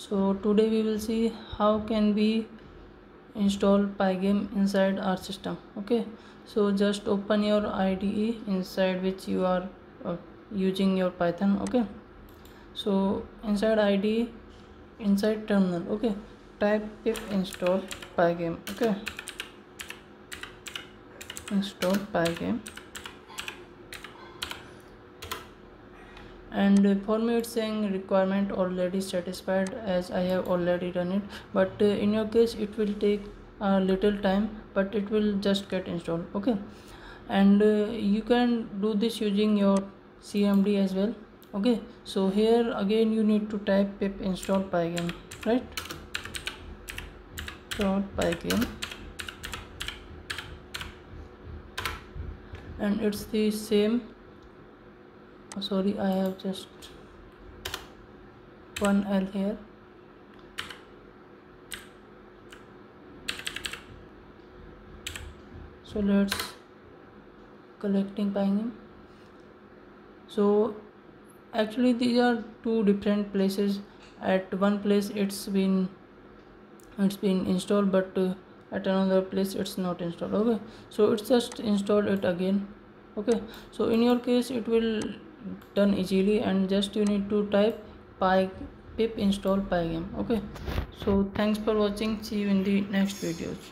so today we will see how can we install pygame inside our system okay? So just open your IDE inside which you are uh, using your python okay? So inside IDE inside terminal okay? Type pip install pygame okay? Install pygame and for me it's saying requirement already satisfied as I have already done it. But uh, in your case it will take a little time but it will just get installed okay? And uh, you can do this using your cmd as well okay? So here again you need to type pip install pygame right? Dot pygame. And it's the same sorry i have just one l here. So let's collecting pygame so actually these are two different places. At one place it's been it's been installed but uh, at another place it's not installed okay? So it's just install it again okay? So in your case it will done easily and just you need to type py pip install pygame okay? So thanks for watching. See you in the next videos